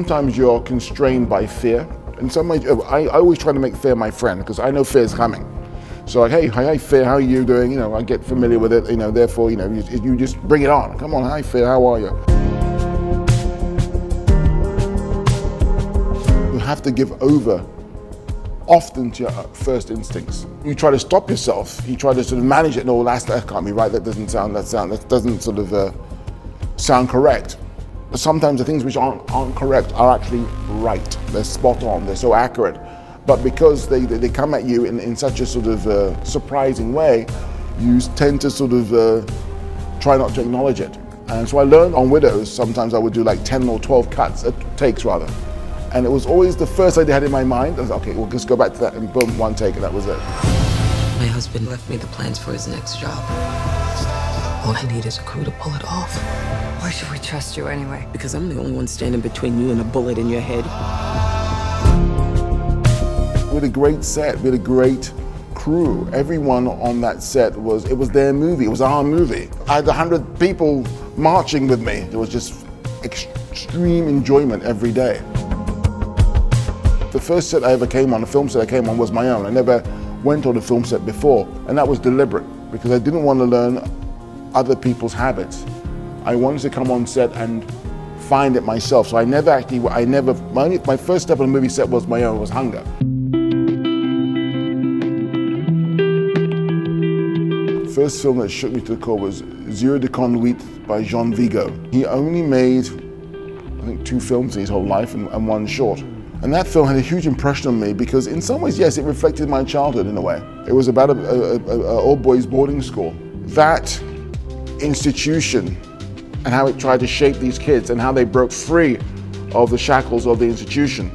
sometimes you're constrained by fear. And some ways, I, I always try to make fear my friend because I know fear is coming. So like, hey, hi, fear, how are you doing? You know, I get familiar with it. You know, therefore, you know, you, you just bring it on. Come on, hi, fear, how are you? You have to give over often to your first instincts. You try to stop yourself. You try to sort of manage it. No, that's, that can't be right. That doesn't sound. That sound. That doesn't sort of uh, sound correct. Sometimes the things which aren't, aren't correct are actually right. They're spot on. They're so accurate. But because they, they, come at you in, in such a sort of uh, surprising way, you tend to sort of uh, try not to acknowledge it. And so I learned on Widows, sometimes I would do like 10 or 12 cuts, uh, takes rather. And it was always the first idea I had in my mind. I was okay, we'll just go back to that and boom, one take, and that was it. My husband left me the plans for his next job. All I need is a crew to pull it off. Why should we trust you anyway? Because I'm the only one standing between you and a bullet in your head. We had a great set, we had a great crew. Everyone on that set was, it was their movie, it was our movie. I had 100 people marching with me. It was just extreme enjoyment every day. The first set I ever came on, the film set I came on was my own. I never went on a film set before, and that was deliberate because I didn't want to learn other people's habits. I wanted to come on set and find it myself. So I never actually, I never, my, my first step on a movie set was my own, was Hunger. First film that shook me to the core was Zero de Conduite by Jean Vigo. He only made, I think, two films in his whole life and, and one short. And that film had a huge impression on me because in some ways, yes, it reflected my childhood in a way. It was about an old boys boarding school. That institution and how it tried to shape these kids and how they broke free of the shackles of the institution.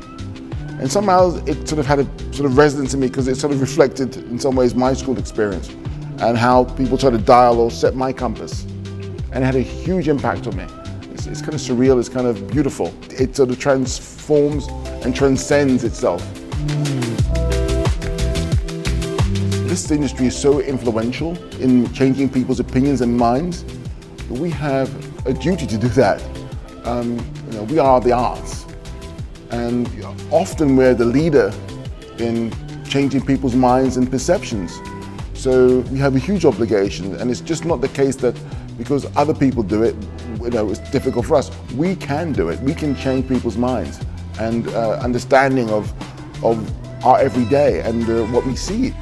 And somehow it sort of had a sort of resonance in me because it sort of reflected in some ways my school experience and how people try to dial or set my compass. And it had a huge impact on me. It's, it's kind of surreal, it's kind of beautiful. It sort of transforms and transcends itself. This industry is so influential in changing people's opinions and minds. We have a duty to do that. Um, you know, we are the arts. And often we're the leader in changing people's minds and perceptions. So we have a huge obligation, and it's just not the case that because other people do it, you know, it's difficult for us. We can do it. We can change people's minds and uh, understanding of, of our everyday and uh, what we see.